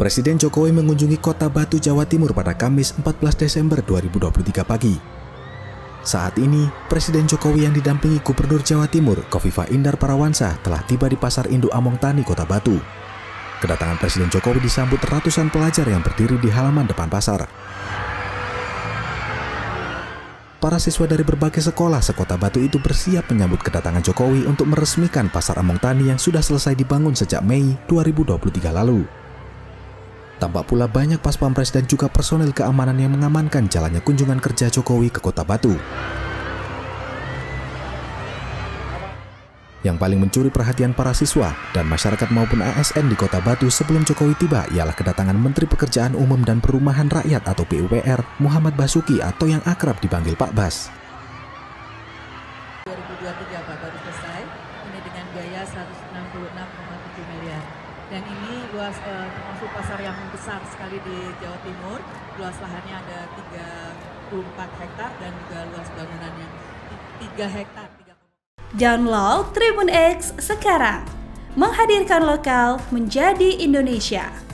Presiden Jokowi mengunjungi kota Batu, Jawa Timur pada Kamis 14 Desember 2023 pagi. Saat ini, Presiden Jokowi yang didampingi Gubernur Jawa Timur, Kofifa Indar Parawansa, telah tiba di Pasar Induk Among Tani, Kota Batu. Kedatangan Presiden Jokowi disambut ratusan pelajar yang berdiri di halaman depan pasar. Para siswa dari berbagai sekolah sekota Batu itu bersiap menyambut kedatangan Jokowi untuk meresmikan Pasar Among Tani yang sudah selesai dibangun sejak Mei 2023 lalu. Tampak pula banyak pas pampres dan juga personel keamanan yang mengamankan jalannya kunjungan kerja Jokowi ke kota Batu. Yang paling mencuri perhatian para siswa dan masyarakat maupun ASN di kota Batu sebelum Jokowi tiba ialah kedatangan Menteri Pekerjaan Umum dan Perumahan Rakyat atau PUPR Muhammad Basuki atau yang akrab dipanggil Pak Bas. 2023 Pak baru selesai ini dengan biaya 166,7 miliar dan ini luas eh, termasuk pasar yang besar sekali di Jawa Timur. Luas lahannya ada 34 hektar dan juga luas bangunannya 3 hektar 3, Download Tribun X sekarang, menghadirkan lokal menjadi Indonesia.